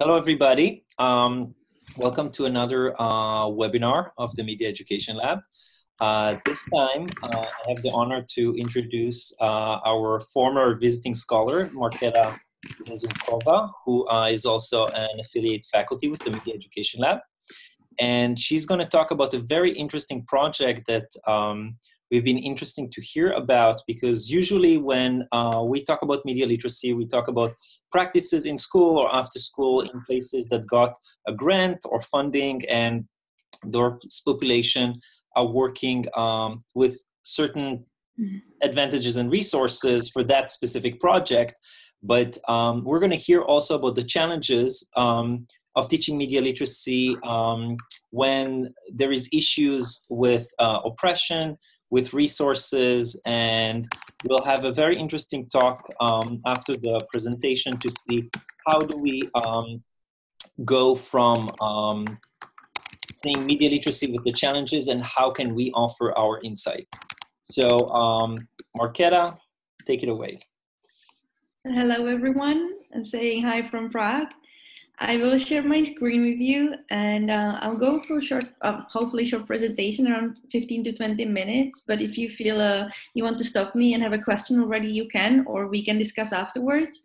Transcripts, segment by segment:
Hello, everybody. Um, welcome to another uh, webinar of the Media Education Lab. Uh, this time, uh, I have the honor to introduce uh, our former visiting scholar, Marketa Zezulkova, who uh, is also an affiliate faculty with the Media Education Lab. And she's going to talk about a very interesting project that um, we've been interesting to hear about because usually when uh, we talk about media literacy, we talk about practices in school or after school in places that got a grant or funding and their population are working um, with certain mm-hmm. advantages and resources for that specific project but um, we're going to hear also about the challenges um, of teaching media literacy um, when there is issues with uh, oppression with resources and we'll have a very interesting talk um, after the presentation to see how do we um, go from um, seeing media literacy with the challenges and how can we offer our insight. So um, Marketa, take it away. Hello everyone, I'm saying hi from Prague. I will share my screen with you and uh, I'll go for a short, uh, hopefully short presentation around 15 to 20 minutes. But if you feel uh, you want to stop me and have a question already, you can, or we can discuss afterwards.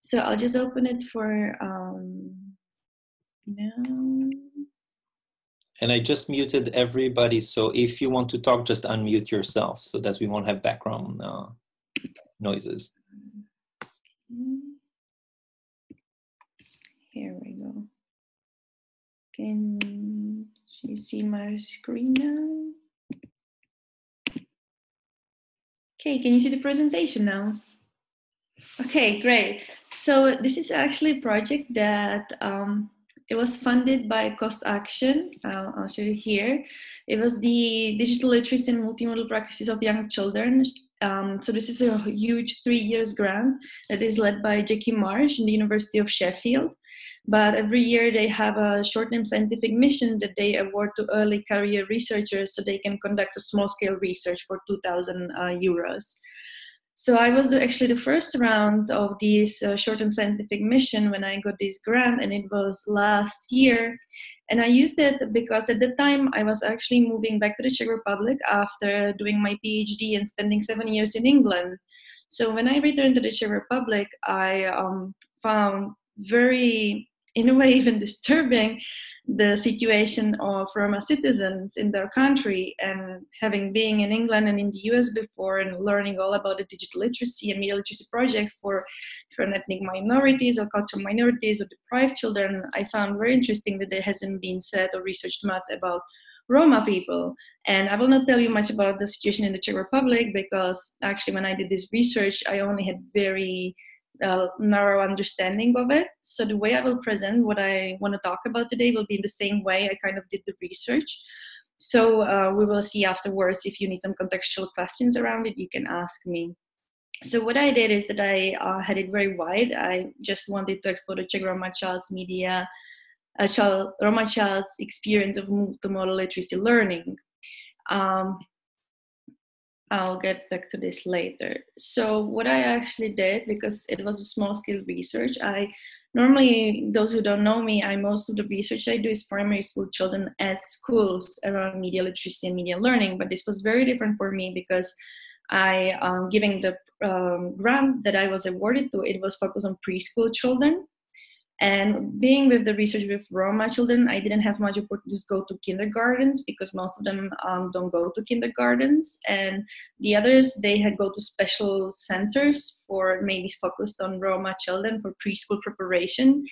So I'll just open it for um, now. And I just muted everybody. So if you want to talk, just unmute yourself so that we won't have background uh, noises. Okay. Here we go. Can you see my screen now? Okay, can you see the presentation now? Okay, great. So this is actually a project that um, it was funded by Cost Action. I'll, I'll, show you here. It was the Digital Literacy and Multimodal Practices of Young Children. Um, so this is a huge three years grant that is led by Jackie Marsh in the University of Sheffield. But every year they have a short-term scientific mission that they award to early career researchers so they can conduct a small-scale research for 2,000 uh, euros. So I was the, actually the first round of this uh, short-term scientific mission when I got this grant, and it was last year. And I used it because at the time I was actually moving back to the Czech Republic after doing my PhD and spending seven years in England. So when I returned to the Czech Republic, I um, found very in a way even disturbing the situation of Roma citizens in their country and having been in England and in the US before and learning all about the digital literacy and media literacy projects for different ethnic minorities or cultural minorities or deprived children, I found very interesting that there hasn't been said or researched much about Roma people. And I will not tell you much about the situation in the Czech Republic because actually when I did this research, I only had very uh, narrow understanding of it. So the way I will present what I want to talk about today will be in the same way I kind of did the research. So uh, we will see afterwards if you need some contextual questions around it, you can ask me. So what I did is that I uh, had it very wide. I just wanted to explore the Czech Roma child's media, a child, Roma child's experience of multimodal literacy learning. Um, I'll get back to this later. So what I actually did, because it was a small scale research, I normally, those who don't know me, I most of the research I do is primary school children at schools around media literacy and media learning. But this was very different for me because I, um, giving the um, grant that I was awarded to, it was focused on preschool children. And being with the research with Roma children, I didn't have much opportunities to go to kindergartens because most of them um, don't go to kindergartens. And the others, they had go to special centers for maybe focused on Roma children for preschool preparation.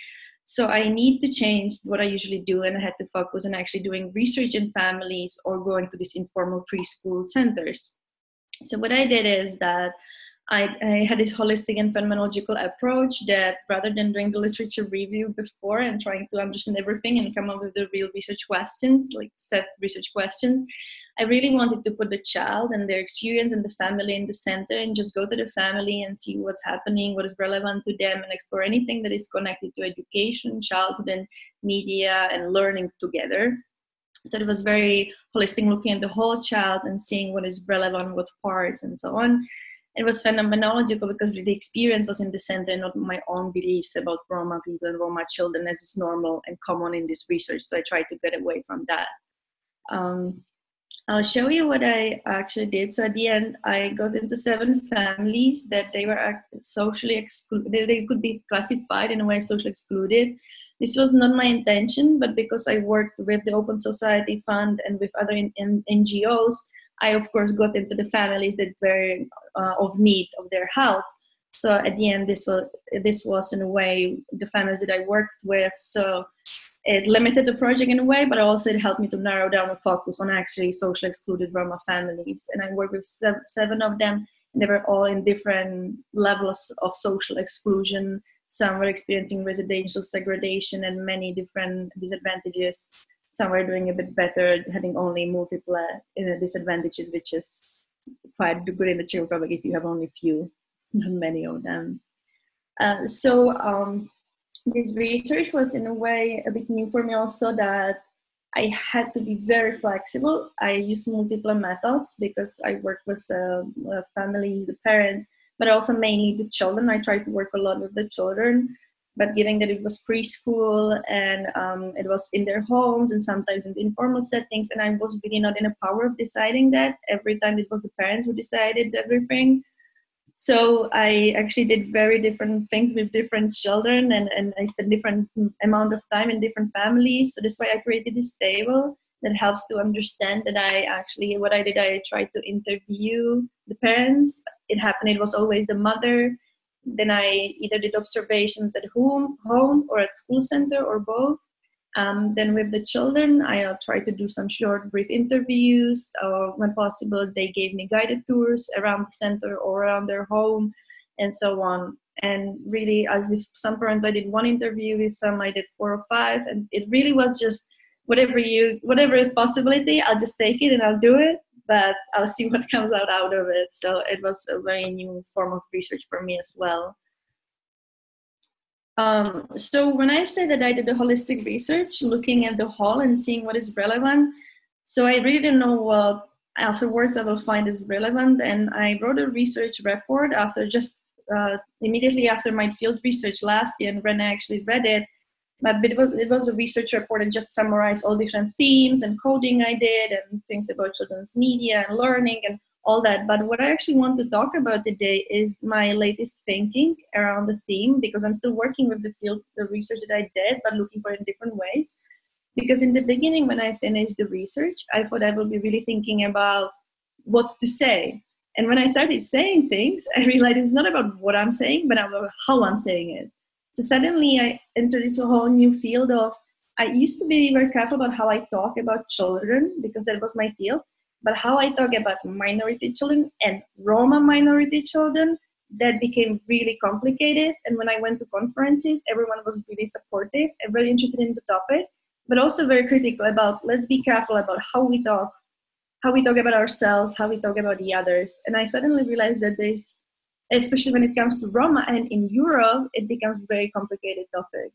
So I need to change what I usually do, and I had to focus on actually doing research in families or going to these informal preschool centers. So what I did is that I, I, had this holistic and phenomenological approach that rather than doing the literature review before and trying to understand everything and come up with the real research questions, like set research questions, I really wanted to put the child and their experience and the family in the center and just go to the family and see what's happening, what is relevant to them, and explore anything that is connected to education, childhood, and media and learning together. So it was very holistic, looking at the whole child and seeing what is relevant, what parts, and so on it was phenomenological because the experience was in the center, not my own beliefs about Roma people and Roma children, as is normal and common in this research. So I tried to get away from that. Um, I'll show you what I actually did. So at the end, I got into seven families that they were socially excluded. They, could be classified in a way socially excluded. This was not my intention, but because I worked with the Open Society Fund and with other in, in NGOs, I of course got into the families that were uh, of need of their help. So at the end, this was this was in a way the families that I worked with. So it limited the project in a way, but also it helped me to narrow down and focus on actually social excluded Roma families. And I worked with seven of them, and they were all in different levels of social exclusion. Some were experiencing residential segregation and many different disadvantages some are doing a bit better, having only multiple disadvantages, which is quite good in the Czech Republic if you have only few, not many of them. Uh, so um, this research was in a way a bit new for me also that I had to be very flexible. I used multiple methods because I work with the family, the parents, but also mainly the children. I try to work a lot with the children but given that it was preschool and um, it was in their homes and sometimes in the informal settings and i was really not in a power of deciding that every time it was the parents who decided everything. So i actually did very different things with different children and, and i spent different amount of time in different families. So that's why i created this table that helps to understand that i actually what i did i tried to interview the parents. It happened it was always the mother then I either did observations at home, home or at school center or both. Um, then with the children, I tried to do some short, brief interviews. Or when possible, they gave me guided tours around the center or around their home, and so on. And really, with some parents, I did one interview. With some, I did four or five, and it really was just whatever you, whatever is possibility, I'll just take it and I'll do it but I'll see what comes out out of it. So it was a very new form of research for me as well. Um, so when I say that I did the holistic research, looking at the whole and seeing what is relevant, so I really didn't know what afterwards I will find is relevant, and I wrote a research report after just uh, immediately after my field research last year, and when I actually read it, but it was, it was a research report and just summarized all different themes and coding I did and things about children's media and learning and all that. But what I actually want to talk about today is my latest thinking around the theme because I'm still working with the field, the research that I did, but looking for it in different ways. Because in the beginning, when I finished the research, I thought I would be really thinking about what to say. And when I started saying things, I realized it's not about what I'm saying, but about how I'm saying it. So suddenly I entered this whole new field of I used to be very careful about how I talk about children because that was my field, but how I talk about minority children and Roma minority children, that became really complicated. And when I went to conferences, everyone was really supportive and very interested in the topic, but also very critical about let's be careful about how we talk, how we talk about ourselves, how we talk about the others. And I suddenly realized that there's especially when it comes to Roma and in Europe, it becomes very complicated topic.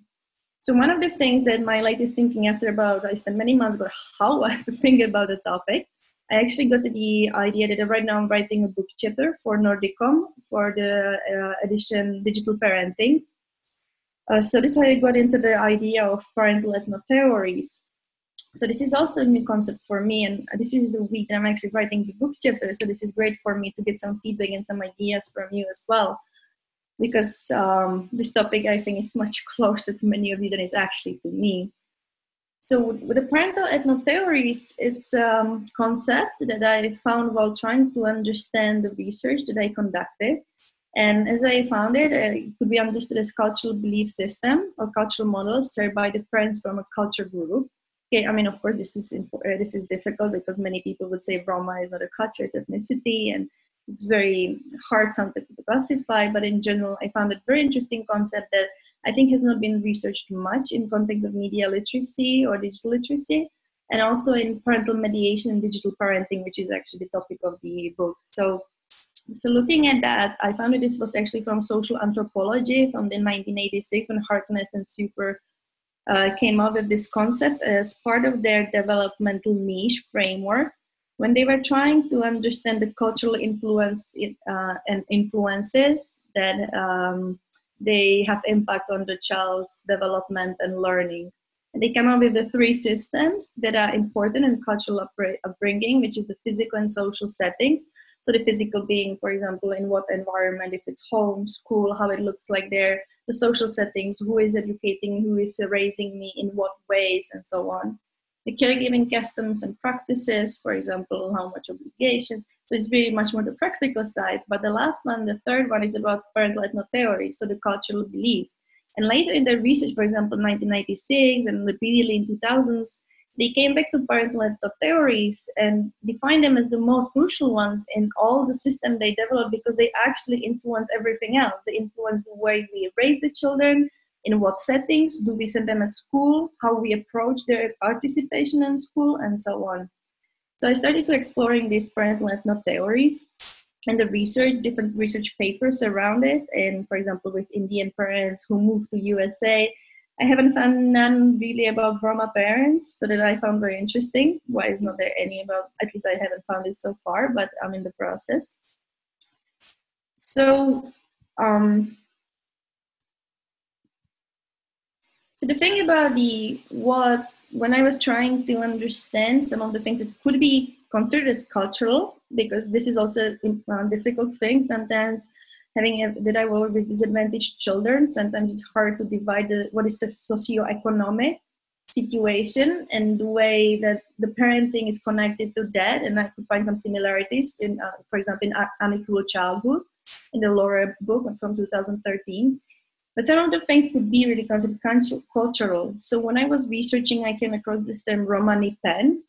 So one of the things that my latest thinking after about, I spent many months about how I think about the topic. I actually got to the idea that right now I'm writing a book chapter for Nordicom for the uh, edition Digital Parenting. Uh, so this is how I got into the idea of parental ethnotheories. So this is also a new concept for me, and this is the week that I'm actually writing the book chapter. So this is great for me to get some feedback and some ideas from you as well, because um, this topic I think is much closer to many of you than it's actually to me. So with the parental ethnotheories, it's a um, concept that I found while trying to understand the research that I conducted. And as I found it, it could be understood as cultural belief system or cultural models shared by the parents from a culture group okay, I mean, of course, this is important, uh, this is difficult because many people would say Roma is not a culture, it's ethnicity, and it's very hard something to classify. But in general, I found it very interesting concept that I think has not been researched much in context of media literacy or digital literacy, and also in parental mediation and digital parenting, which is actually the topic of the book. So. So looking at that, I found that this was actually from social anthropology from the 1986 when Harkness and Super uh, came up with this concept as part of their developmental niche framework. when they were trying to understand the cultural influence uh, and influences that um, they have impact on the child's development and learning. And they come up with the three systems that are important in cultural upbringing, which is the physical and social settings. So the physical being, for example, in what environment, if it's home, school, how it looks like there, the social settings, who is educating, who is raising me, in what ways, and so on. The caregiving customs and practices, for example, how much obligations. So it's really much more the practical side. But the last one, the third one, is about parental ethnotheory, so the cultural beliefs. And later in their research, for example, 1996 and repeatedly in 2000s, they came back to parental theories and defined them as the most crucial ones in all the system they developed because they actually influence everything else. They influence the way we raise the children, in what settings, do we send them at school, how we approach their participation in school, and so on. So I started to exploring these parental ethno theories and the research, different research papers around it. And for example, with Indian parents who moved to USA, I haven't found none really about Roma parents, so that I found very interesting. Why is not there any about? At least I haven't found it so far, but I'm in the process. So, um, so the thing about the what when I was trying to understand some of the things that could be considered as cultural, because this is also a difficult thing sometimes having a, that I work with disadvantaged children, sometimes it's hard to divide the, what is a socio-economic situation and the way that the parenting is connected to that. And I could find some similarities in, uh, for example, in Unequal Childhood in the Lareau book from 2013. But some of the things could be really cultural. So when I was researching, I came across this term Romanipen,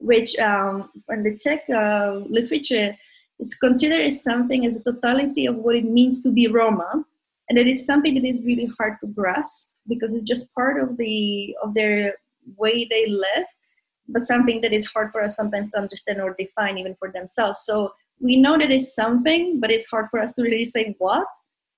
which um, in the Czech uh, literature it's considered as something as a totality of what it means to be Roma, and that it's something that is really hard to grasp because it's just part of the of their way they live, but something that is hard for us sometimes to understand or define even for themselves. So we know that it's something, but it's hard for us to really say what.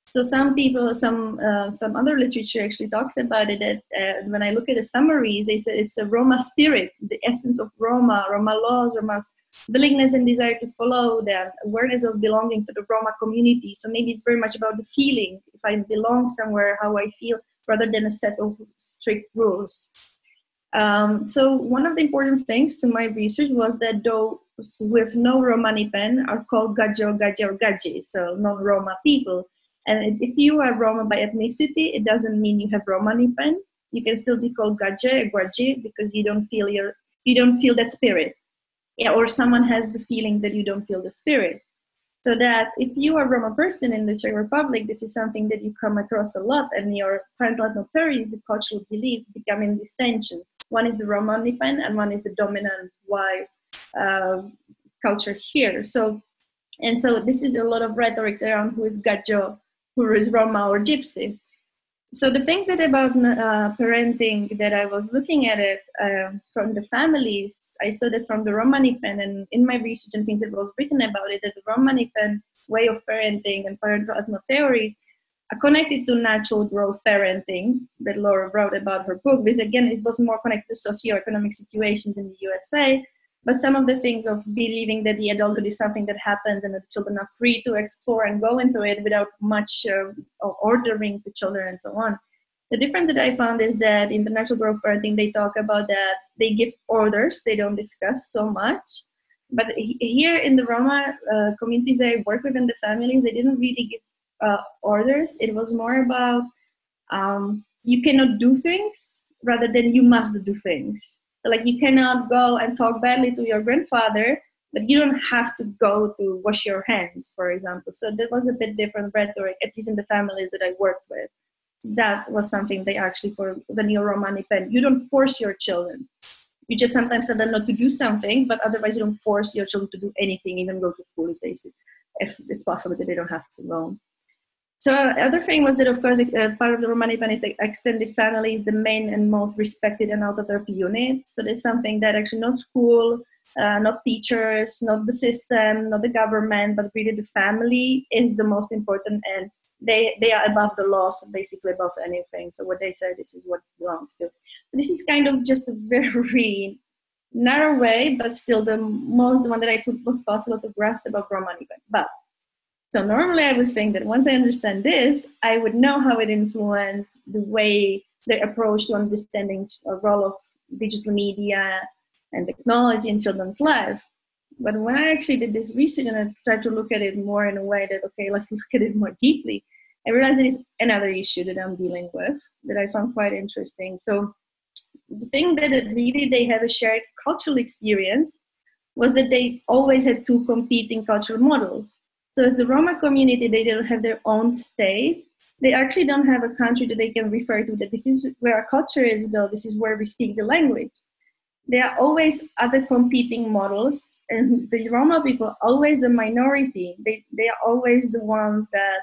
So some people, some uh, some other literature actually talks about it. That uh, when I look at the summaries, they say it's a Roma spirit, the essence of Roma, Roma laws, Roma willingness and desire to follow them, awareness of belonging to the Roma community. So maybe it's very much about the feeling, if I belong somewhere, how I feel, rather than a set of strict rules. Um, so one of the important things to my research was that those with no Romanipen are called Gajo, or Gaji, so non-Roma people. And if you are Roma by ethnicity, it doesn't mean you have Romanipen. You can still be called Gaje, Guaji, because you don't feel your you don't feel that spirit or someone has the feeling that you don't feel the spirit. So that if you are Roma person in the Czech Republic, this is something that you come across a lot, and your parental is the cultural belief become in this tension. One is the Roma pen, and one is the dominant white uh, culture here. So, and so this is a lot of rhetoric around who is Gajo, who is Roma or Gypsy so the things that about uh, parenting that I was looking at it uh, from the families, I saw that from the Romanipen and in my research and things that was written about it, that the Romanipen way of parenting and parental theories are connected to natural growth parenting that Lareau wrote about her book. This again, it was more connected to socioeconomic situations in the USA but some of the things of believing that the adulthood is something that happens and that children are free to explore and go into it without much uh, ordering to children and so on. The difference that I found is that in the natural growth parenting, they talk about that they give orders, they don't discuss so much. But here in the Roma uh, communities I work with in the families, they didn't really give uh, orders. It was more about um, you cannot do things rather than you must do things like you cannot go and talk badly to your grandfather but you don't have to go to wash your hands for example. So that was a bit different rhetoric at least in the families that i worked with. So that was something they actually for the neo-romani pen you don't force your children. You just sometimes tell them not to do something but otherwise you don't force your children to do anything even go to school if they if it's possible that they don't have to go so other thing was that, of course, uh, part of the Romanipen is the extended family is the main and most respected and out of their unit. So there's something that actually not school, uh, not teachers, not the system, not the government, but really the family is the most important and they, they are above the law, so basically above anything. So what they say, this is what belongs to. This is kind of just a very narrow way, but still the most the one that I could was possible to grasp about Romani. But so normally I would think that once I understand this, I would know how it influenced the way the approach to understanding the uh, role of digital media and technology in children's life. But when I actually did this research and I tried to look at it more in a way that, okay, let's look at it more deeply, I realized there is another issue that I'm dealing with that I found quite interesting. So the thing that really they have a shared cultural experience was that they always had two competing cultural models. So the Roma community, they don't have their own state. They actually don't have a country that they can refer to that this is where our culture is built, this is where we speak the language. There are always other competing models, and the Roma people always the minority. They, they are always the ones that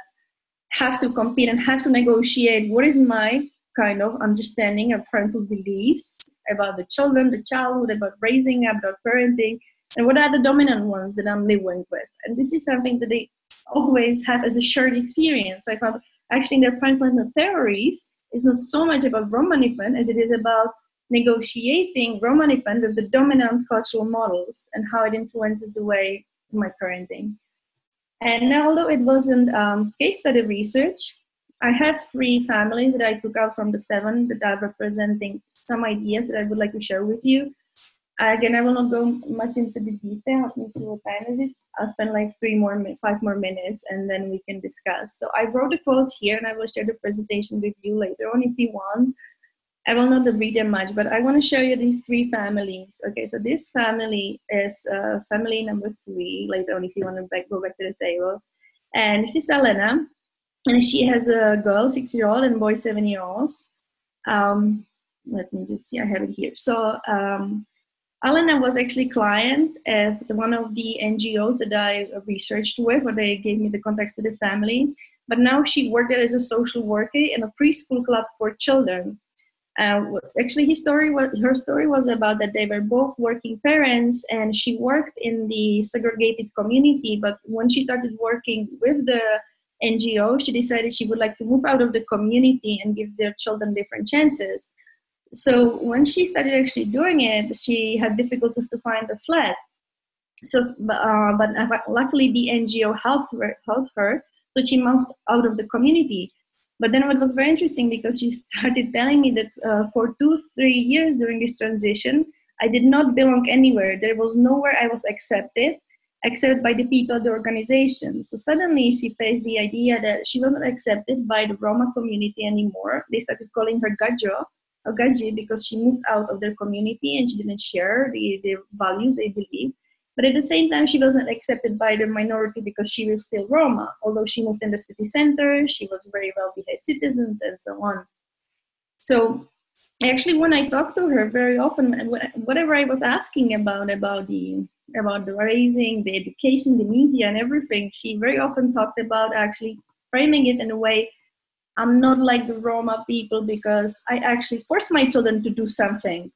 have to compete and have to negotiate what is my kind of understanding of parental beliefs about the children, the childhood, about raising up, about parenting, and what are the dominant ones that I'm living with. And this is something that they always have as a shared experience. I found actually in their parental theories is not so much about Romanipen as it is about negotiating Romanipen with the dominant cultural models and how it influences the way my parenting. And now, although it wasn't um, case study research, I have three families that I took out from the seven that are representing some ideas that I would like to share with you. Again, I will not go much into the detail. Let me see what time is it. I'll spend like three more, five more minutes, and then we can discuss. So I wrote the quotes here, and I will share the presentation with you later on if you want. I will not read them much, but I want to show you these three families. Okay, so this family is uh, family number three. Later on, if you want to back, go back to the table, and this is Elena and she has a girl, six year old, and boy, seven year olds. Um, let me just see, I have it here. So, um, Alena was actually client at one of the NGOs that I researched with, where they gave me the contacts to the families. But now she worked as a social worker in a preschool club for children. Uh, actually, his story was, her story was about that they were both working parents, and she worked in the segregated community. But when she started working with the NGO, she decided she would like to move out of the community and give their children different chances. So when she started actually doing it, she had difficulties to find a flat. So, uh, but luckily the NGO helped her, helped her, so she moved out of the community. But then what was very interesting because she started telling me that uh, for two, three years during this transition, I did not belong anywhere. There was nowhere I was accepted except by the people the organization. So suddenly she faced the idea that she wasn't accepted by the Roma community anymore. They started calling her Gajo or Gaji because she moved out of their community and she didn't share the, the values they believe. But at the same time, she wasn't accepted by the minority because she was still Roma. Although she moved in the city center, she was very well behaved citizens and so on. So actually, when I talked to her very often, and whatever I was asking about about the about the raising, the education, the media, and everything, she very often talked about actually framing it in a way I'm not like the Roma people because I actually force my children to do something.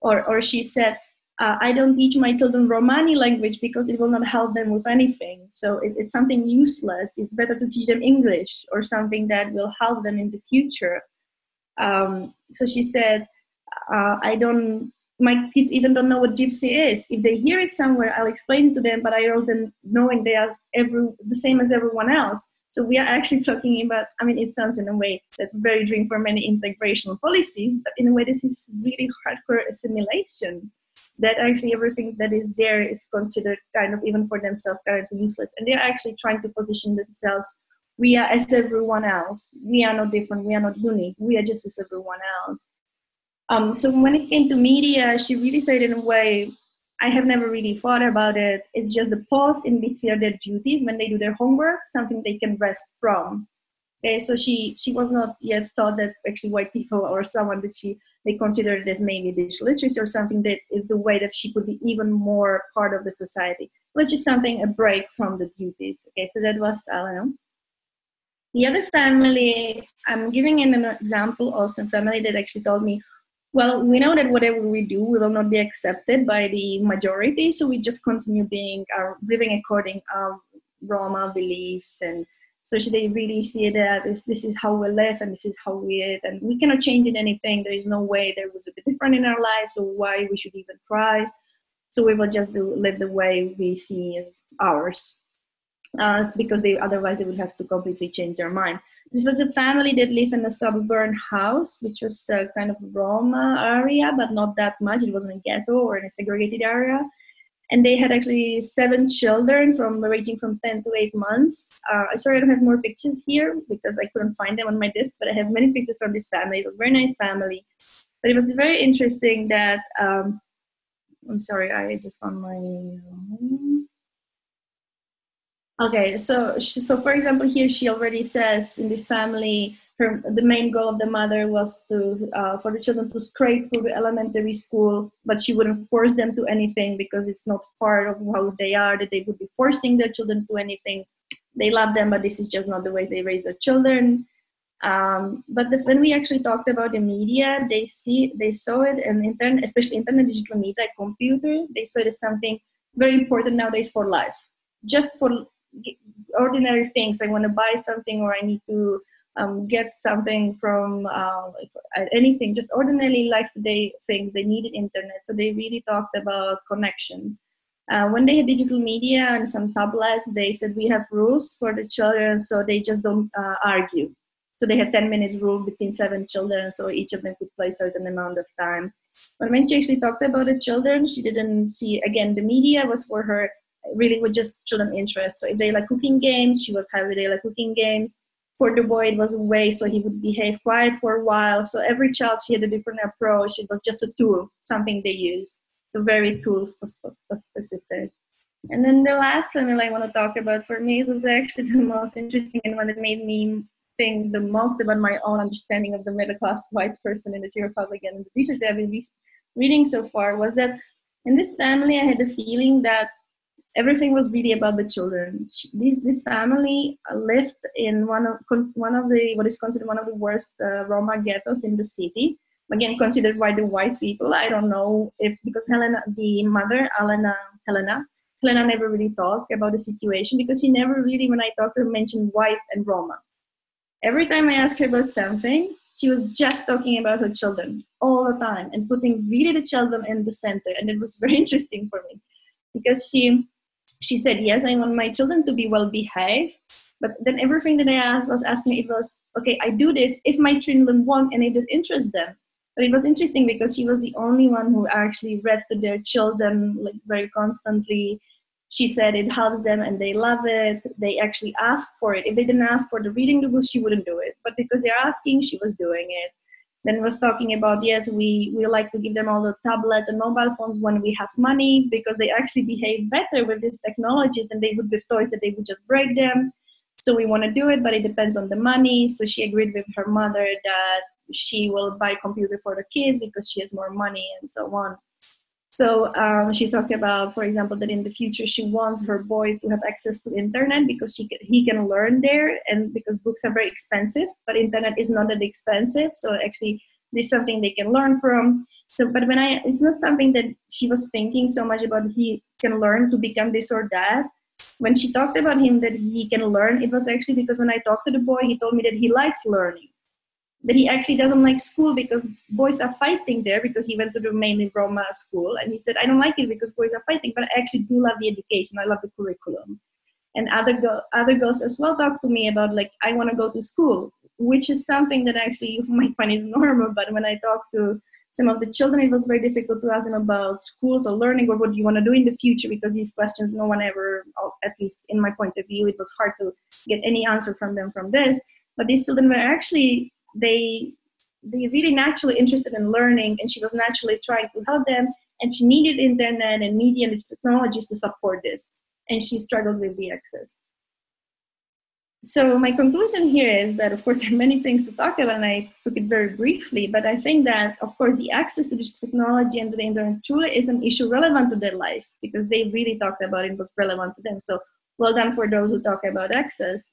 Or, or she said, uh, I don't teach my children Romani language because it will not help them with anything. So it, it's something useless. It's better to teach them English or something that will help them in the future. Um, so she said, uh, I don't my kids even don't know what gypsy is. If they hear it somewhere, I'll explain to them, but I also knowing they are every the same as everyone else. So we are actually talking about. I mean, it sounds in a way that very dream for many integration policies, but in a way, this is really hardcore assimilation. That actually everything that is there is considered kind of even for themselves kind of useless, and they're actually trying to position themselves. We are as everyone else. We are not different. We are not unique. We are just as everyone else um, so when it came to media, she really said in a way, I have never really thought about it. It's just the pause in between their duties when they do their homework, something they can rest from. Okay, so she she was not yet thought that actually white people or someone that she they considered as maybe digital literacy or something that is the way that she could be even more part of the society. It was just something a break from the duties. Okay, so that was Alan. The other family, I'm giving an example of some family that actually told me, well, we know that whatever we do, we will not be accepted by the majority, so we just continue being uh, living according our Roma beliefs and So they really see that this, this is how we live and this is how we eat, and we cannot change it anything. There is no way there was a bit different in our lives, so why we should even try. So we will just do, live the way we see as ours, uh, because they otherwise they would have to completely change their mind. This was a family that lived in a suburban house, which was a kind of Roma area, but not that much. It wasn't a ghetto or in a segregated area. And they had actually seven children from the ranging from 10 to 8 months. Uh, I'm sorry i don't have more pictures here because i couldn't find them on my disk but i have many pictures from this family. It was very nice family. But it was very interesting that um, i'm sorry i just found my okay so so for example here she already says in this family her, the main goal of the mother was to uh, for the children to scrape through the elementary school, but she wouldn't force them to anything because it's not part of how they are. That they would be forcing their children to anything. They love them, but this is just not the way they raise their children. Um, but the, when we actually talked about the media, they see they saw it and internet, especially internet, digital media, computer. They saw it as something very important nowadays for life, just for ordinary things. I want to buy something or I need to um, get something from uh, anything, just ordinary life today things. They needed internet, so they really talked about connection. Uh, when they had digital media and some tablets, they said we have rules for the children, so they just don't uh, argue. So they had 10 minutes rule between seven children, so each of them could play a certain amount of time. But when she actually talked about the children, she didn't see again the media was for her really with just children interest. So if they like cooking games, she was highly they like cooking games. For the boy it was a way so he would behave quiet for a while. So every child she had a different approach. It was just a tool something they used. So very tool for, specific. And then the last panel i want to talk about for me was actually the most interesting and one that made me think the most about my own understanding of the middle class white person in the Czech Republic and the research that I've been reading so far was that in this family I had the feeling that everything was really about the children. This this family lived in one of one of the what is considered one of the worst uh, Roma ghettos in the city. Again, considered by the white people. I don't know if because Helena, the mother, Alena, Helena, Helena never really talked about the situation because she never really, when I talked to her, mentioned white and Roma. Every time I asked her about something, she was just talking about her children all the time and putting really the children in the center. And it was very interesting for me because she she said, Yes, I want my children to be well behaved. But then everything that I asked was asking it was, okay, I do this if my children want and it interests them. But it was interesting because she was the only one who actually read to their children like very constantly. She said it helps them and they love it. They actually ask for it. If they didn't ask for the reading the she wouldn't do it. But because they're asking, she was doing it then was talking about yes we we like to give them all the tablets and mobile phones when we have money because they actually behave better with these technologies than they would with toys that they would just break them. So we want to do it but it depends on the money. So she agreed with her mother that she will buy computer for the kids because she has more money and so on so um, she talked about, for example, that in the future she wants her boy to have access to internet because she can, he can learn there, and because books are very expensive, but internet is not that expensive. So actually, this is something they can learn from. So, but when I, it's not something that she was thinking so much about. He can learn to become this or that. When she talked about him that he can learn, it was actually because when I talked to the boy, he told me that he likes learning that he actually doesn't like school because boys are fighting there because he went to the mainly Roma school and he said I don't like it because boys are fighting but I actually do love the education. I love the curriculum. And other go- other girls as well talk to me about like I want to go to school which is something that actually you might find is normal but when I talk to some of the children it was very difficult to ask them about schools or learning or what do you want to do in the future because these questions no one ever oh, at least in my point of view it was hard to get any answer from them from this. But these children were actually they they really naturally interested in learning and she was naturally trying to help them and she needed internet and media and technologies to support this and she struggled with the access. So my conclusion here is that of course there are many things to talk about and i took it very briefly but i think that of course the access to this technology and to the internet truly is an issue relevant to their lives because they really talked about it was relevant to them. So well done for those who talk about access.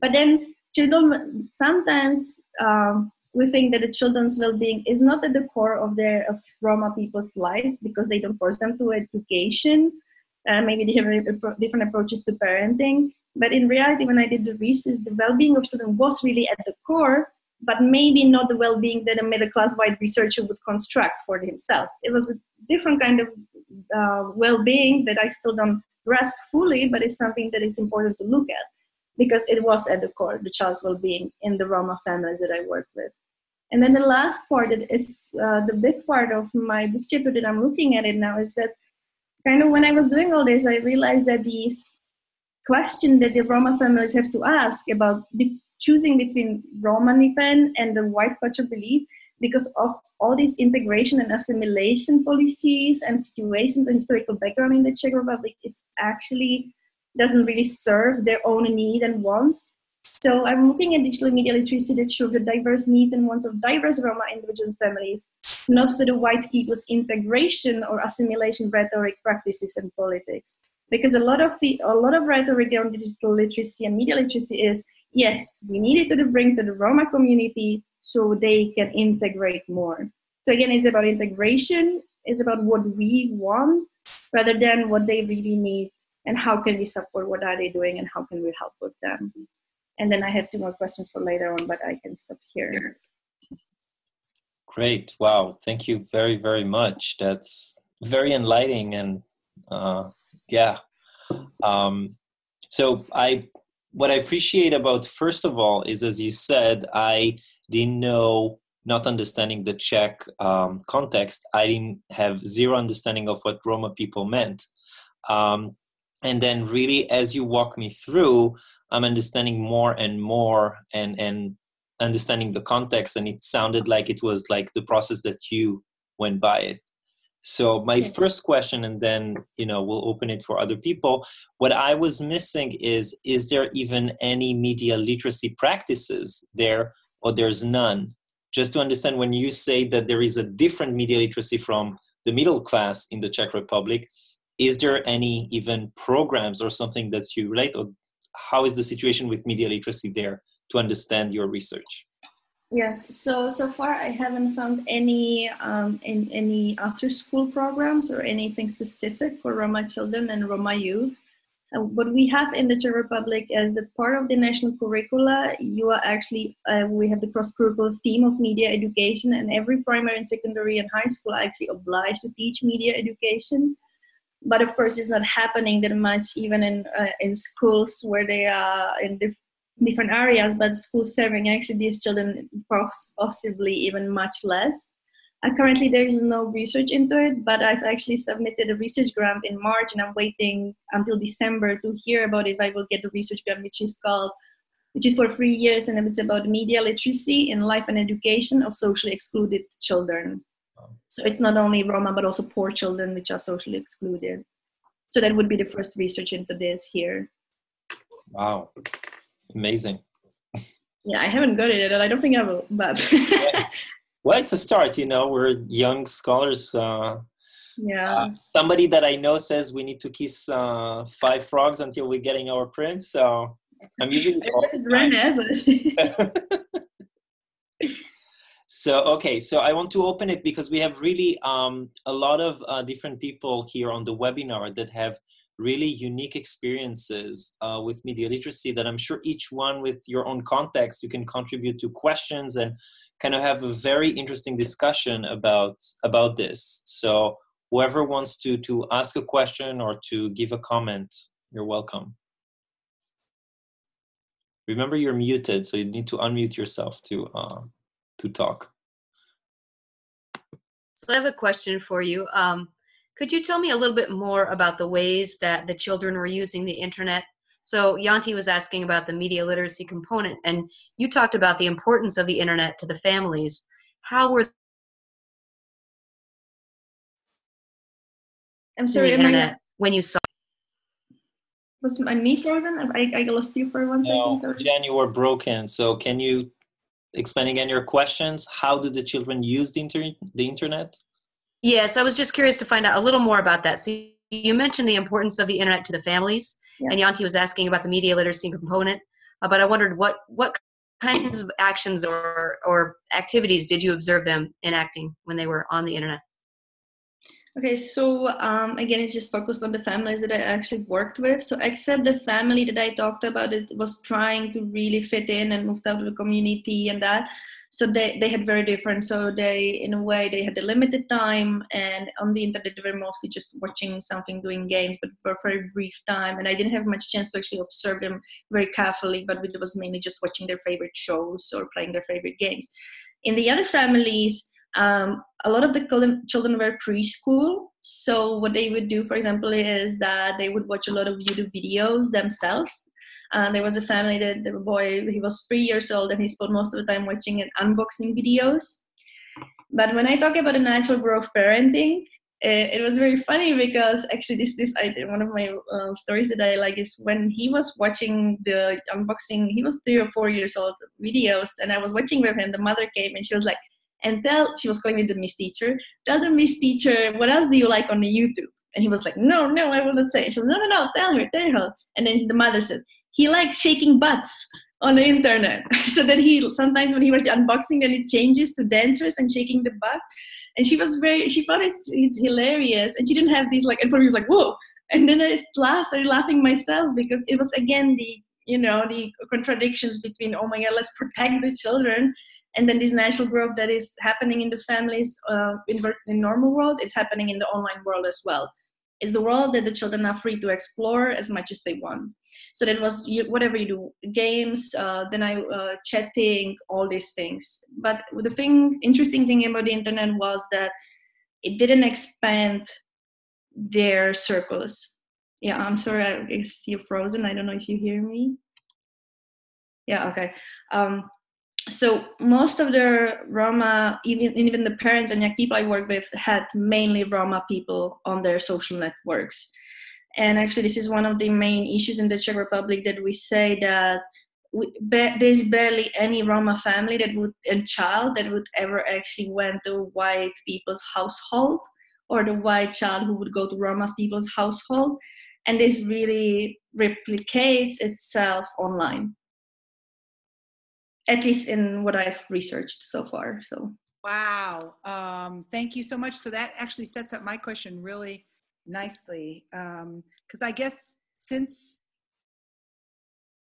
But then children sometimes um, we think that the children's well-being is not at the core of their of Roma people's life because they don't force them to education. Uh, maybe they have different approaches to parenting. But in reality, when I did the research, the well-being of children was really at the core, but maybe not the well-being that a middle-class white researcher would construct for himself. It was a different kind of uh, well-being that I still don't grasp fully, but it's something that is important to look at because it was at the core, the child's well-being in the Roma families that I work with. And then the last part that is uh, the big part of my book chapter that I'm looking at it now is that kind of when I was doing all this, I realized that these questions that the Roma families have to ask about choosing between Romanipen and the white culture belief because of all these integration and assimilation policies and situations and historical background in the Czech Republic is actually doesn't really serve their own need and wants. So I'm looking at digital media literacy that show the diverse needs and wants of diverse Roma individual families, not for the white people's integration or assimilation rhetoric practices and politics. Because a lot of the a lot of rhetoric on digital literacy and media literacy is yes, we need it to bring to the Roma community so they can integrate more. So again, it's about integration, it's about what we want rather than what they really need and how can we support what are they doing and how can we help with them. And then I have two more questions for later on, but I can stop here. Great. Wow. Thank you very, very much. That's very enlightening and uh, yeah. Um, so I what I appreciate about first of all is as you said, I didn't know not understanding the Czech um, context, I didn't have zero understanding of what Roma people meant. Um, and then really as you walk me through, I'm understanding more and more and, and understanding the context and it sounded like it was like the process that you went by it. So my first question and then you know we'll open it for other people. What i was missing is is there even any media literacy practices there or there's none? Just to understand when you say that there is a different media literacy from the middle class in the czech republic is there any even programs or something that you relate or how is the situation with media literacy there to understand your research Yes, so so far I haven't found any um, in any after school programs or anything specific for Roma children and Roma youth. Uh, what we have in the Czech Republic is that part of the national curricula, you are actually uh, we have the cross curricular theme of media education, and every primary and secondary and high school are actually obliged to teach media education. But of course, it's not happening that much even in uh, in schools where they are in diff- different areas, but school serving actually these children possibly even much less. Uh, currently, there is no research into it, but I've actually submitted a research grant in March, and I'm waiting until December to hear about if I will get the research grant, which is called, which is for three years, and it's about media literacy in life and education of socially excluded children. So it's not only Roma, but also poor children which are socially excluded. So that would be the first research into this here. Wow. Amazing. Yeah, I haven't got it yet. I don't think I will, but. Well, it's a start. You know, we're young scholars. Uh, yeah. Uh, somebody that I know says we need to kiss uh, five frogs until we're getting our print. So I'm using it's Rene, but. so okay, so I want to open it because we have really um, a lot of uh, different people here on the webinar that have really unique experiences uh, with media literacy that I'm sure each one with your own context you can contribute to questions and kind of have a very interesting discussion about about this. So whoever wants to to ask a question or to give a comment, you're welcome. Remember you're muted, so you need to unmute yourself to uh, to talk. So I have a question for you. Um, could you tell me a little bit more about the ways that the children were using the internet? So Yanti was asking about the media literacy component, and you talked about the importance of the internet to the families. How were I'm sorry, the internet I, when you saw? Was my me frozen? I, I lost you for one no, second. Sorry. Jen, you were broken. So can you explain again your questions? How do the children use the, inter- the internet? Yes, I was just curious to find out a little more about that. So you mentioned the importance of the internet to the families, yeah. and Yanti was asking about the media literacy component. Uh, but I wondered what what kinds of actions or or activities did you observe them enacting when they were on the internet? Okay, so um, again, it's just focused on the families that I actually worked with. So, except the family that I talked about, it was trying to really fit in and moved out of the community and that. So they, they had very different. So they, in a way, they had a limited time, and on the internet they were mostly just watching something, doing games, but for a very brief time. And I didn't have much chance to actually observe them very carefully. But it was mainly just watching their favorite shows or playing their favorite games. In the other families um, a lot of the children were preschool. So what they would do, for example, is that they would watch a lot of YouTube videos themselves. There was a family that the boy he was three years old and he spent most of the time watching unboxing videos. But when I talk about the natural growth parenting, it, it was very funny because actually this this I, one of my uh, stories that I like is when he was watching the unboxing. He was three or four years old videos, and I was watching with him. The mother came and she was like, and tell she was calling me the miss teacher. Tell the miss teacher what else do you like on the youtube? And he was like no no i will not say. She was no no no tell her tell her. And then the mother says he likes shaking butts on the internet. So then he sometimes when he was unboxing then it changes to dancers and shaking the butt. And she was very she thought it's, it's hilarious. And she didn't have these like and for me was like whoa. And then i started laughing myself because it was again the you know the contradictions between oh my god let's protect the children and then this natural growth that is happening in the families uh, in the normal world it's happening in the online world as well. It's the world that the children are free to explore as much as they want. So that was whatever you do games uh, then i uh, chatting all these things. But the thing interesting thing about the internet was that it didn't expand their circles. Yeah i'm sorry i see you frozen. I don't know if you hear me. Yeah okay. Um, so most of the Roma, even even the parents and young people I work with, had mainly Roma people on their social networks. And actually, this is one of the main issues in the Czech Republic that we say that we, there's barely any Roma family that would a child that would ever actually went to white people's household, or the white child who would go to Roma people's household, and this really replicates itself online at least in what I've researched so far. So wow, um, thank you so much. So that actually sets up my question really nicely because um, I guess since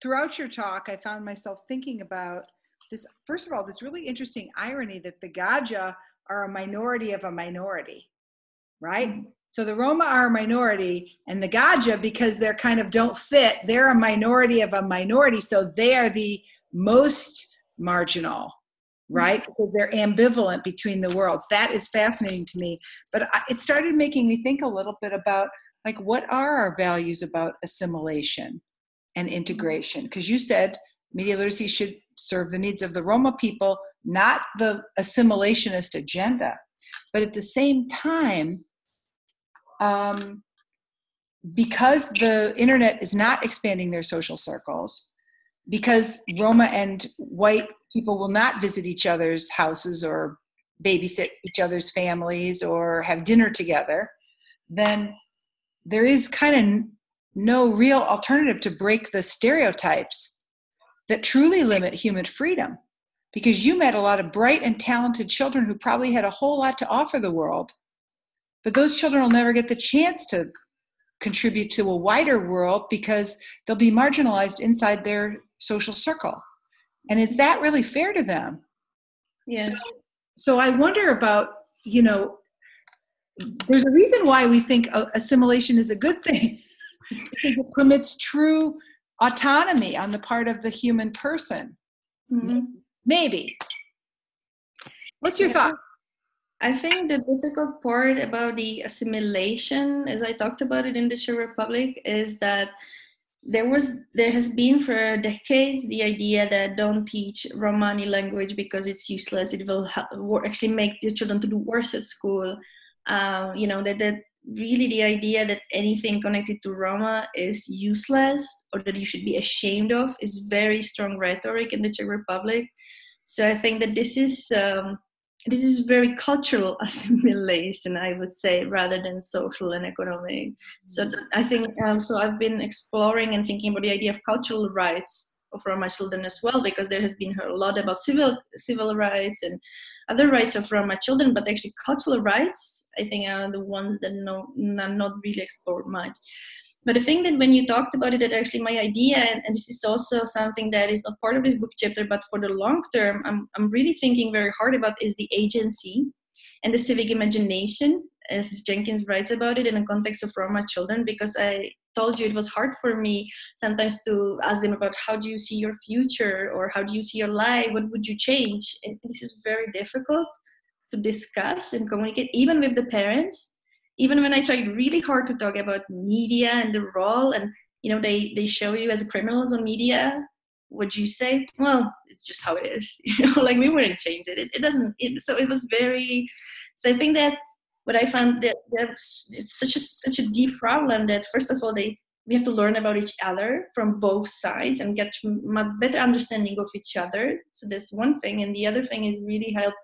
throughout your talk, I found myself thinking about this. First of all, this really interesting irony that the Gaja are a minority of a minority, right? Mm-hmm. So the Roma are a minority, and the Gaja, because they're kind of don't fit, they're a minority of a minority. So they are the most marginal mm-hmm. right? Because they're ambivalent between the worlds. That is fascinating to me. But I, it started making me think a little bit about like what are our values about assimilation and mm-hmm. integration? Because you said media literacy should serve the needs of the roma people not the assimilationist agenda. But at the same time um, because the internet is not expanding their social circles because Roma and white people will not visit each other's houses or babysit each other's families or have dinner together, then there is kind of no real alternative to break the stereotypes that truly limit human freedom. Because you met a lot of bright and talented children who probably had a whole lot to offer the world, but those children will never get the chance to contribute to a wider world because they'll be marginalized inside their social circle. And is that really fair to them? Yeah. So, so I wonder about, you know, there's a reason why we think assimilation is a good thing because it permits true autonomy on the part of the human person. Mm-hmm. Maybe. What's your yeah. thought? I think the difficult part about the assimilation, as I talked about it in the Czech Republic, is that there was there has been for decades the idea that don't teach romani language because it's useless. It will actually make the children to do worse at school. Um, you know that that really the idea that anything connected to roma is useless or that you should be ashamed of is very strong rhetoric in the czech republic. So i think that this is um, this is very cultural assimilation i would say rather than social and economic so i think um, so i've been exploring and thinking about the idea of cultural rights of Roma children as well, because there has been a lot about civil civil rights and other rights of Roma children, but actually cultural rights, I think, are the ones that no, are not really explored much. But I think that when you talked about it, that actually my idea, and, and, this is also something that is not part of this book chapter, but for the long term, I'm, I'm really thinking very hard about is the agency and the civic imagination, as Jenkins writes about it in the context of Roma children, because I told you it was hard for me sometimes to ask them about how do you see your future or how do you see your life, what would you change? And this is very difficult to discuss and communicate, even with the parents even when I tried really hard to talk about media and the role, and you know, they they show you as criminals on media. Would you say, well, it's just how it is? You know, like we wouldn't change it. It, it doesn't. It, so it was very. So I think that what I found that there's it's such a such a deep problem that first of all they we have to learn about each other from both sides and get better understanding of each other. So that's one thing, and the other thing is really help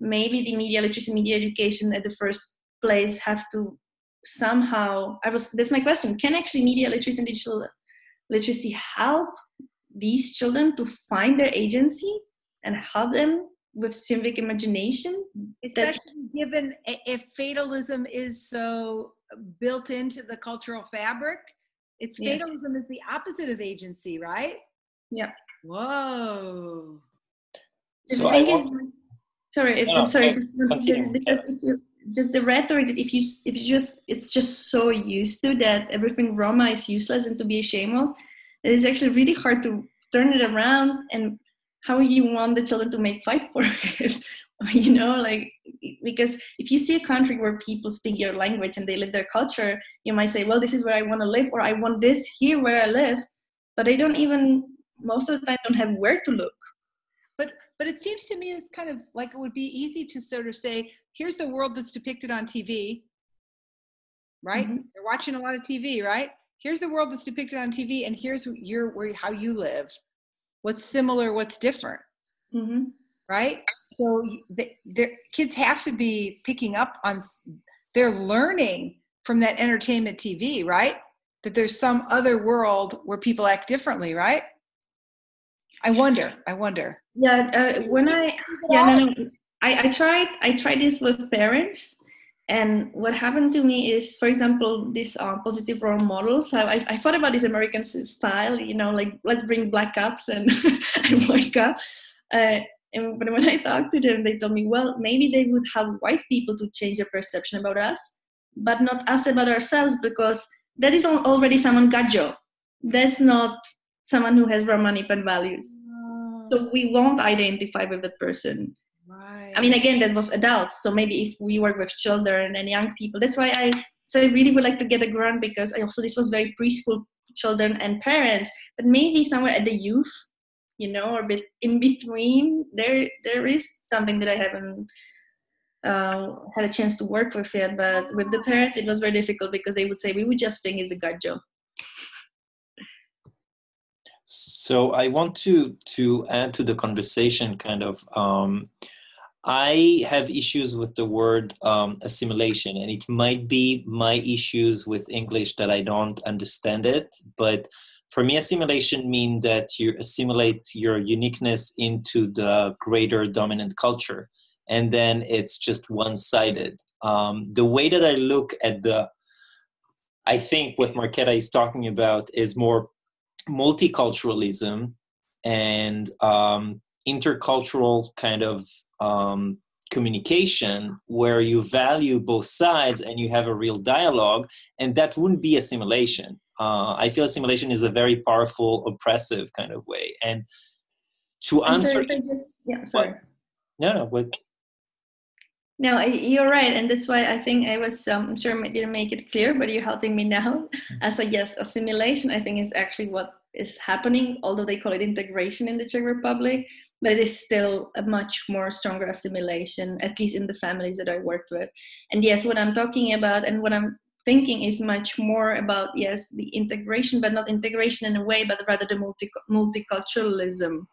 maybe the media literacy, media education at the first place have to somehow i was that's my question. Can actually media literacy and digital literacy help these children to find their agency and help them with civic imagination? Especially given if fatalism is so built into the cultural fabric it's fatalism is the opposite of agency right? Yeah. Whoa. So I want, is, sorry if, no, sorry just, because if you just the rhetoric that if you if you just it's just so used to that everything Roma is useless and to be ashamed of, it is actually really hard to turn it around and how you want the children to make fight for it. you know, like because if you see a country where people speak your language and they live their culture, you might say, well, this is where I want to live, or I want this here where I live, but they don't even most of the time don't have where to look. But but it seems to me it's kind of like it would be easy to sort of say here's the world that's depicted on TV, right? Mm-hmm. You're watching a lot of TV, right? Here's the world that's depicted on TV, and here's your where how you live. What's similar? What's different? Mm-hmm. Right? So the, the kids have to be picking up on. They're learning from that entertainment TV, right? That there's some other world where people act differently, right? I wonder. I wonder. Yeah, uh, when I yeah no, no I, I tried I tried this with parents and what happened to me is for example these uh, positive role models I, I, thought about this american style you know like let's bring black cups and, and white cup uh, and but when i talked to them they told me well maybe they would have white people to change their perception about us but not us about ourselves because that is already someone gajo that's not someone who has Romanipen values. So we won't identify with that person Right. I mean, again, that was adults. So maybe if we work with children and young people, that's why I. So I really would like to get a grant because I also this was very preschool children and parents, but maybe somewhere at the youth, you know, or a bit in between, there there is something that I haven't uh, had a chance to work with yet. But with the parents, it was very difficult because they would say we would just think it's a gajo. So I want to to add to the conversation, kind of. Um, I have issues with the word um, assimilation, and it might be my issues with English that I don't understand it. But for me, assimilation means that you assimilate your uniqueness into the greater dominant culture, and then it's just one-sided. Um, the way that I look at the, I think what Marketa is talking about is more multiculturalism and um, intercultural kind of um, communication where you value both sides and you have a real dialogue and that wouldn't be assimilation uh, i feel assimilation is a very powerful oppressive kind of way and to I'm answer sorry, yeah sorry what? no no what no, you're right, and that's why I think I was. Um, I'm sure I didn't make it clear, but you're helping me now. Mm-hmm. As a yes, assimilation, I think is actually what is happening. Although they call it integration in the Czech Republic, but it is still a much more stronger assimilation, at least in the families that I worked with. And yes, what I'm talking about and what I'm thinking is much more about yes, the integration, but not integration in a way, but rather the multi- multiculturalism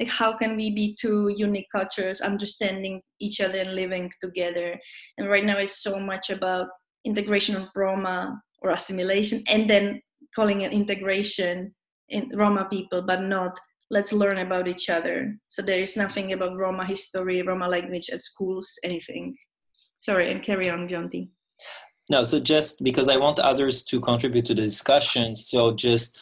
like how can we be two unique cultures understanding each other and living together and right now it's so much about integration of roma or assimilation and then calling it integration in Roma people, but not let's learn about each other. So there is nothing about Roma history, Roma language at schools, anything. Sorry, and carry on, Yonty. No, so just because I want others to contribute to the discussion, so just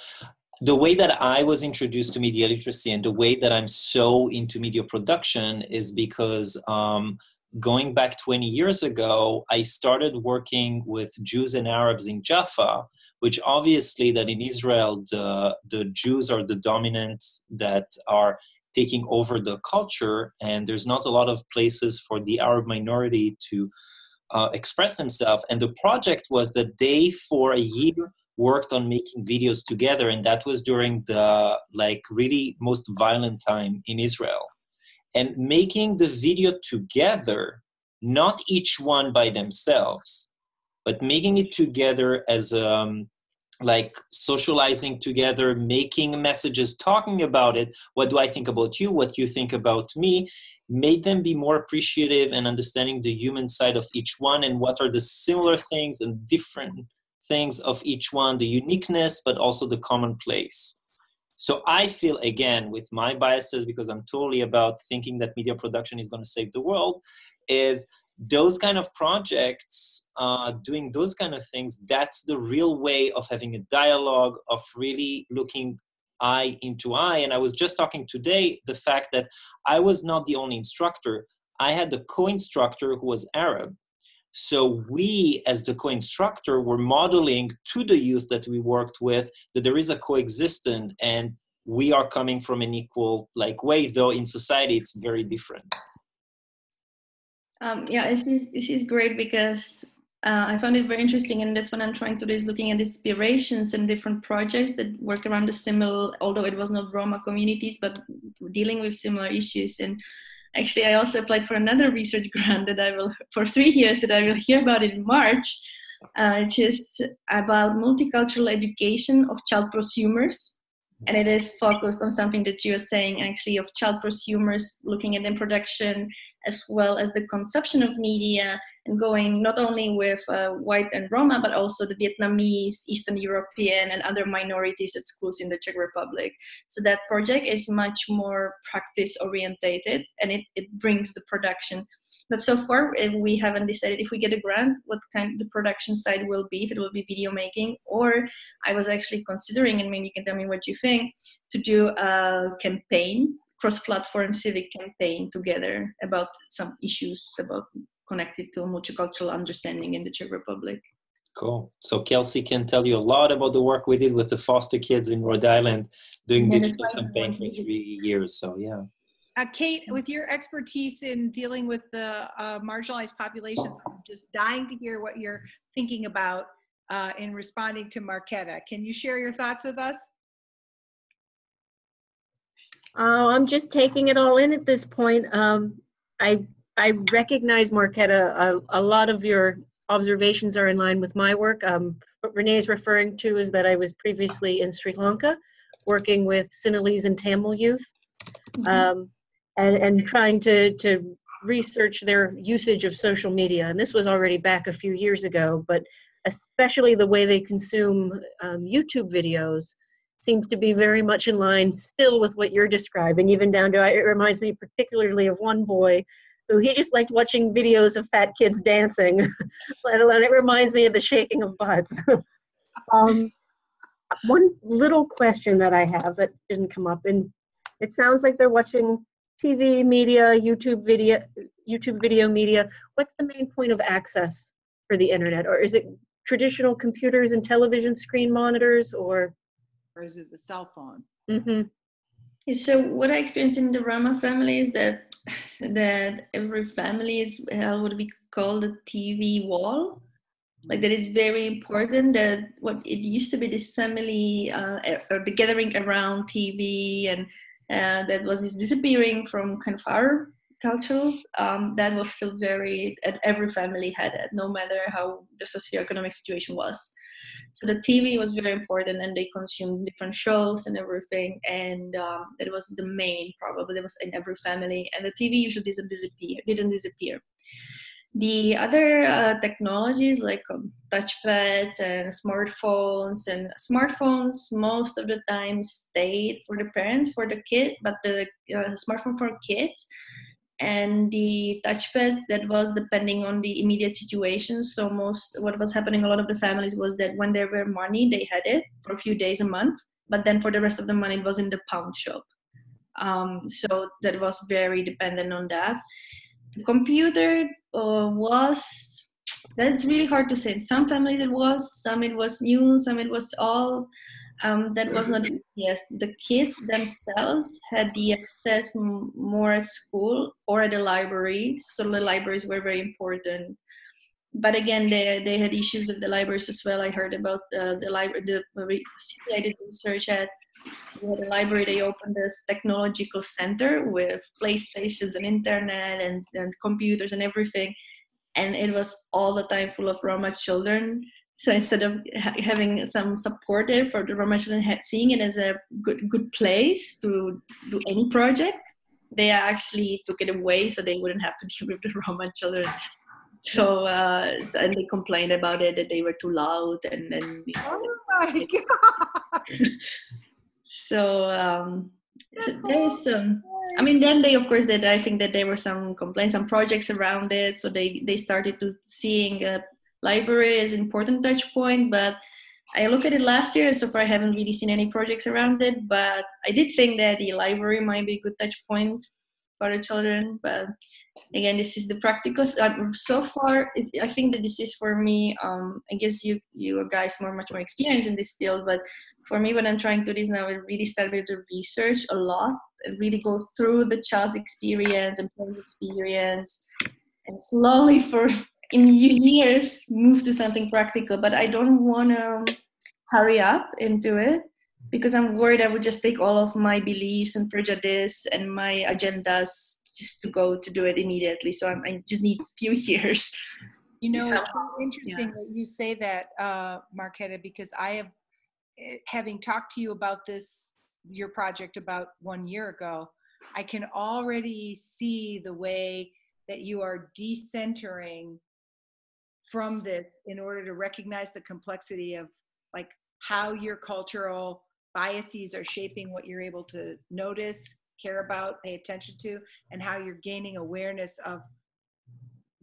the way that I was introduced to media literacy and the way that I'm so into media production is because um, going back 20 years ago, I started working with Jews and Arabs in Jaffa, which obviously that in Israel, the, the Jews are the dominant that are taking over the culture, and there's not a lot of places for the Arab minority to uh, express themselves. And the project was that they, for a year, worked on making videos together, and that was during the like really most violent time in Israel and making the video together, not each one by themselves, but making it together as um, like socializing together, making messages, talking about it. What do I think about you? What you think about me? Made them be more appreciative and understanding the human side of each one and what are the similar things and different things of each one, the uniqueness, but also the commonplace. So I feel again with my biases because I'm totally about thinking that media production is going to save the world is those kind of projects uh, doing those kind of things that's the real way of having a dialogue of really looking eye into eye. And i was just talking today the fact that i was not the only instructor. I had the co-instructor who was arab. So we, as the co-instructor, were modeling to the youth that we worked with that there is a coexistence and we are coming from an equal like way, though in society it's very different. Um, yeah, this is this is great because uh, I found it very interesting, and that's what I'm trying to do is looking at inspirations and different projects that work around the similar, although it was not Roma communities, but dealing with similar issues. And Actually, I also applied for another research grant that I will, for three years, that I will hear about in March, uh, which is about multicultural education of child prosumers. And it is focused on something that you are saying, actually, of child prosumers looking at the production as well as the consumption of media and going not only with uh, white and Roma, but also the Vietnamese, Eastern European, and other minorities at schools in the Czech Republic. So that project is much more practice orientated and it, it brings the production. But so far, we haven't decided if we get a grant, what kind the production side will be, if it will be video making, or I was actually considering, and maybe you can tell me what you think, to do a campaign cross-platform civic campaign together about some issues about connected to multicultural understanding in the Czech Republic. Cool. So Kelsey can tell you a lot about the work we did with the foster kids in Rhode Island doing digital campaign for three years. So yeah. Uh, Kate, with your expertise in dealing with the uh, marginalized populations, I'm just dying to hear what you're thinking about uh, in responding to Marketa. Can you share your thoughts with us? Oh, I'm just taking it all in at this point. Um, I I recognize Marketa. A, a, lot of your observations are in line with my work. Um, what Renee is referring to is that I was previously in Sri Lanka, working with Sinhalese and Tamil youth, mm-hmm. um, and and trying to to research their usage of social media. And this was already back a few years ago, but especially the way they consume um, YouTube videos seems to be very much in line still with what you're describing, even down to it reminds me particularly of one boy who he just liked watching videos of fat kids dancing, let alone it reminds me of the shaking of butts. um, one little question that I have that didn't come up, and it sounds like they're watching TV media, YouTube video, YouTube video media. What's the main point of access for the internet, or is it traditional computers and television screen monitors, or or is it the cell phone? Mm-hmm. So what I experienced in the Roma family is that that every family is uh, what we call the TV wall. Like that is very important. That what it used to be this family uh, or the gathering around TV and uh, that was disappearing from kind of our cultures. Um, that was still very. Every family had it, no matter how the socioeconomic situation was. So the TV was very important, and they consumed different shows and everything. And um, it was the main probably it was in every family. And the TV usually doesn't disappear. Didn't disappear. The other uh, technologies like um, touchpads and smartphones and smartphones most of the time stayed for the parents for the kids, but the uh, smartphone for kids and the touchpads that was depending on the immediate situation. So most what was happening a lot of the families was that when there were money they had it for a few days a month, but then for the rest of the money it was in the pound shop. Um, so that was very dependent on that. The computer uh, was that's really hard to say. Some families it was, some it was new, some it was all. Um, that was not yes. The kids themselves had the access more at school or at the library, so the libraries were very important. But again, they they had issues with the libraries as well. I heard about uh, the library. The city did research at the library. They opened this technological center with PlayStations and internet and, and computers and everything, and it was all the time full of Roma children so instead of ha- having some supportive for the Roma children, seeing it as a good good place to do any project, they actually took it away so they wouldn't have to deal with the Roma children. So, uh, and they complained about it that they were too loud and then. Oh my god! so um, so there's some. I mean, then they of course that I think that there were some complaints, some projects around it. So they they started to seeing a library is important touch point, but I look at it last year. And so far, I haven't really seen any projects around it, but I did think that the library might be a good touch point for the children. But again, this is the practical. So far, I think that this is for me. Um, I guess you you guys more much more experience in this field, but for me, what I'm trying to do is now I really start with the research a lot and really go through the child's experience and parents' experience, and slowly for in years move to something practical but i don't want to hurry up into it because i'm worried i would just take all of my beliefs and prejudice and my agendas just to go to do it immediately so I'm, i just need a few years you know it's so interesting yeah. that you say that uh, Marketa because i have having talked to you about this your project about one year ago i can already see the way that you are decentering from this in order to recognize the complexity of like how your cultural biases are shaping what you're able to notice care about pay attention to and how you're gaining awareness of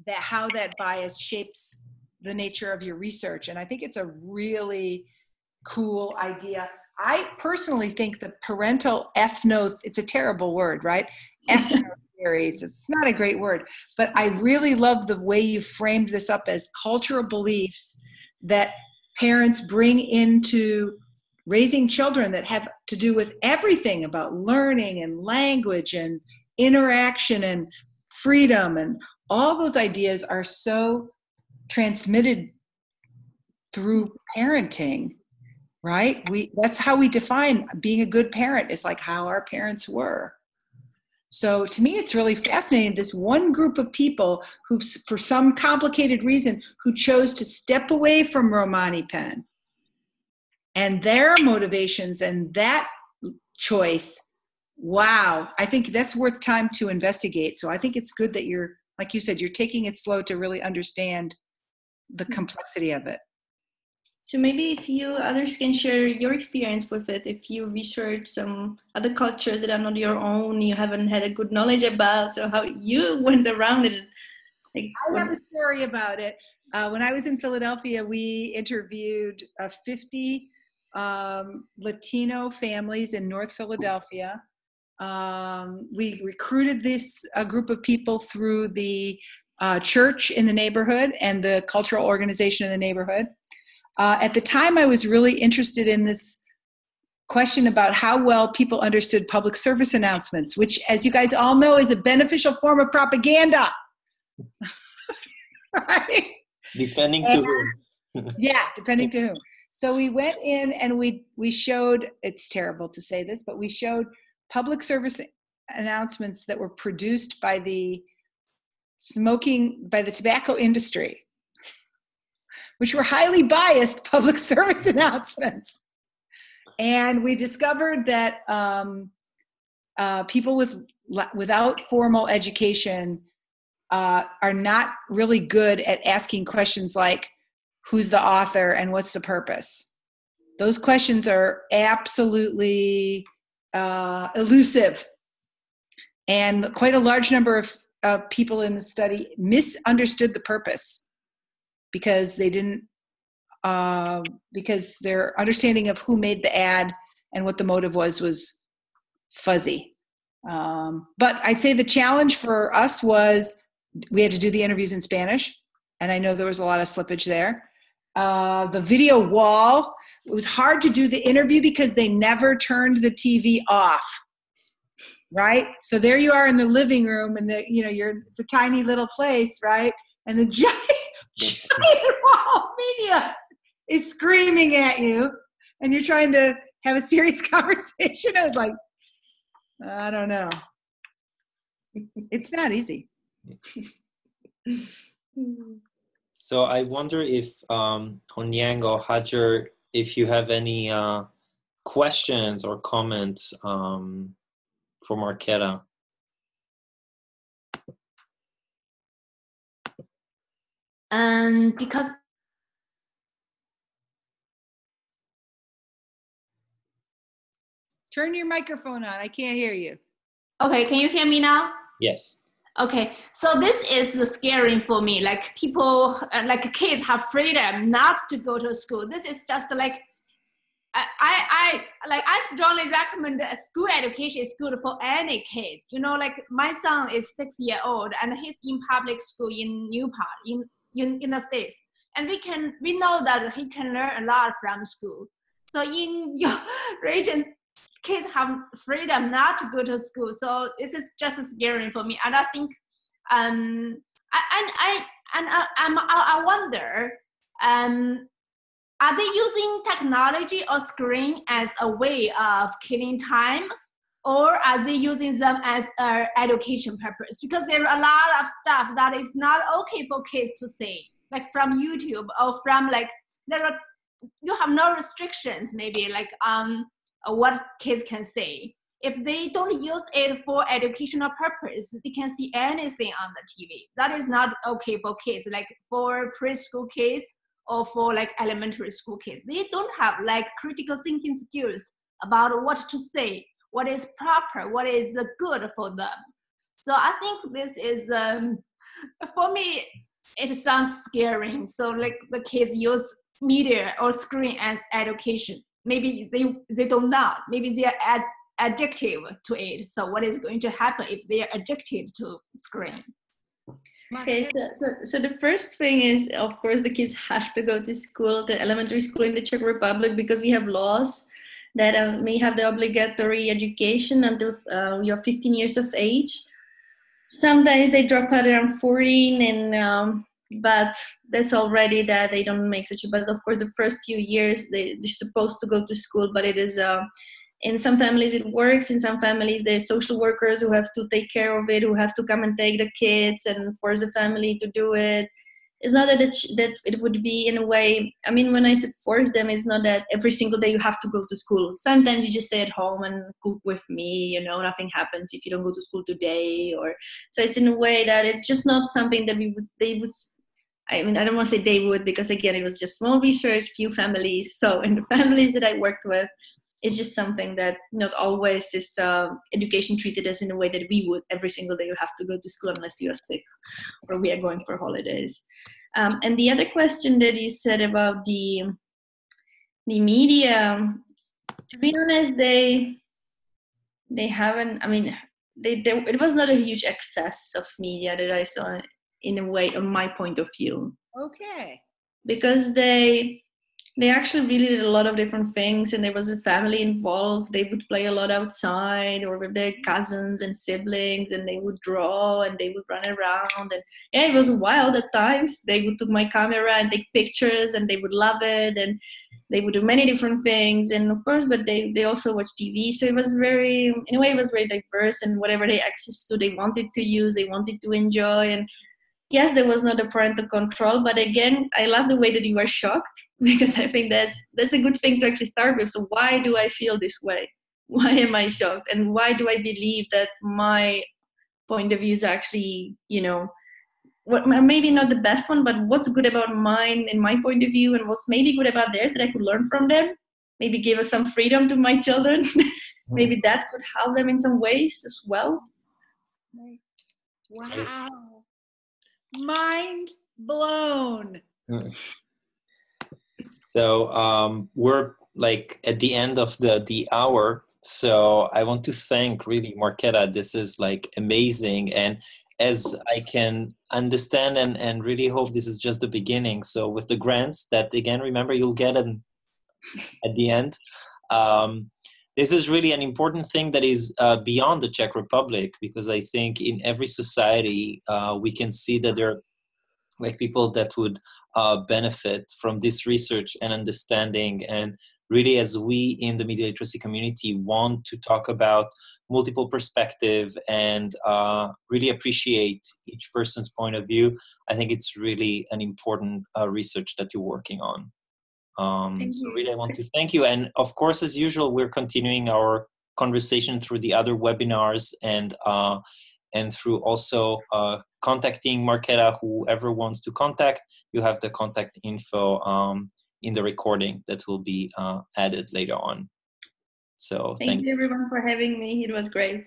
that how that bias shapes the nature of your research. And i think it's a really cool idea. I personally think the parental ethno it's a terrible word right? ethno theories. It's not a great word, but I really love the way you framed this up as cultural beliefs that parents bring into raising children that have to do with everything about learning and language and interaction and freedom. And all those ideas are so transmitted through parenting right? We that's how we define being a good parent. Is like how our parents were so to me, it's really fascinating. This one group of people who, for some complicated reason, who chose to step away from Romanipen and their motivations and that choice. Wow, I think that's worth time to investigate. So I think it's good that you're, like you said, you're taking it slow to really understand the mm-hmm. complexity of it. So maybe if you others can share your experience with it, if you research some other cultures that are not your own, you haven't had a good knowledge about, so how you went around it. Like, I have a story about it. Uh, when I was in Philadelphia, we interviewed uh, 50 um, Latino families in North Philadelphia. Um, we recruited this a group of people through the uh, church in the neighborhood and the cultural organization in the neighborhood. Uh, at the time, I was really interested in this question about how well people understood public service announcements, which, as you guys all know, is a beneficial form of propaganda. right? Depending and, to whom. yeah, depending to whom. So we went in and we we showed. It's terrible to say this, but we showed public service announcements that were produced by the smoking by the tobacco industry which were highly biased public service announcements. And we discovered that um, uh, people with without formal education uh, are not really good at asking questions like who's the author and what's the purpose? Those questions are absolutely uh, elusive. And quite a large number of people in the study misunderstood the purpose because they didn't uh, because their understanding of who made the ad and what the motive was was fuzzy. Um, but i'd say the challenge for us was we had to do the interviews in spanish and i know there was a lot of slippage there. Uh, the video wall it was hard to do the interview because they never turned the tv off right? So there you are in the living room and the you know you're it's a tiny little place right? And the giant giant wall media is screaming at you and you're trying to have a serious conversation. I was like i don't know. It's not easy. So I wonder if um, or Hajar, if you have any uh, questions or comments um, for Marketa. Um, because turn your microphone on i can't hear you okay, can you hear me now? Yes. Okay, so this is scaring for me. Like people, uh, like kids have freedom not to go to school. This is just like, I, I, I like I strongly recommend that school education is good for any kids. You know, like my son is six year old and he's in public school in Newport in, in the states, and we can we know that he can learn a lot from school. So in your region, kids have freedom not to go to school. So this is just scary for me. And I think, um, I, and I and I, I'm, I, I wonder, um, are they using technology or screen as a way of killing time? Or are they using them as an education purpose? Because there are a lot of stuff that is not okay for kids to see, like from YouTube or from like there are you have no restrictions maybe like uh, what kids can see. If they don't use it for educational purpose, they can see anything on the TV. That is not okay for kids, like for preschool kids or for like elementary school kids. They don't have like critical thinking skills about what to say, what is proper, what is good for them. So I think this is, um, for me, it sounds scary. So like the kids use media or screen as education maybe they they don't know maybe they are ad, addictive to it so what is going to happen if they are addicted to screen Okay, so, so, so the first thing is, of course, the kids have to go to school, to elementary school in the Czech Republic, because we have laws that uh, may have the obligatory education until uh, you're 15 years of age. Sometimes they drop out around 14, and um, but that's already that they don't make such a but of course the first few years they, they're supposed to go to school but it is uh, in some families it works in some families there's social workers who have to take care of it who have to come and take the kids and force the family to do it it's not that it, that it would be in a way i mean when i said force them it's not that every single day you have to go to school sometimes you just stay at home and cook with me you know nothing happens if you don't go to school today or so it's in a way that it's just not something that we would they would I mean, I don't want to say they would because again, it was just small research, few families. So in the families that I worked with, it's just something that not always is uh, education treated as in a way that we would every single day you have to go to school unless you are sick or we are going for holidays. Um, and the other question that you said about the the media, to be honest, they they haven't. I mean, they, they it was not a huge excess of media that I saw in a way on my point of view okay because they they actually really did a lot of different things and there was a family involved. They would play a lot outside or with their cousins and siblings and they would draw and they would run around and yeah it was wild at times. They would take my camera and take pictures and they would love it and they would do many different things and of course but they they also watch tv so it was very in a way it was very diverse and whatever they access to they wanted to use they wanted to enjoy and yes there was not a parental control but again i love the way that you were shocked because i think that's that's a good thing to actually start with so why do i feel this way why am i shocked and why do i believe that my point of view is actually you know what maybe not the best one, but what's good about mine in my point of view, and what's maybe good about theirs that I could learn from them. Maybe give us some freedom to my children. maybe mm. that could help them in some ways as well. Wow. Mind blown. Mm. So um, we're like at the end of the the hour. So I want to thank really Marketa. This is like amazing, and as I can understand and and really hope this is just the beginning. So with the grants that again, remember you'll get an, at the end. Um, this is really an important thing that is uh, beyond the Czech Republic because I think in every society uh, we can see that there are like people that would uh, benefit from this research and understanding. And really as we in the media literacy community want to talk about multiple perspective and uh, really appreciate each person's point of view i think it's really an important uh, research that you're working on. Um, so really, I want to thank you. And of course, as usual, we're continuing our conversation through the other webinars and uh, and through also uh, contacting Marketa. Whoever wants to contact, you have the contact info um, in the recording that will be uh, added later on. So thank, thank you everyone for having me. It was great.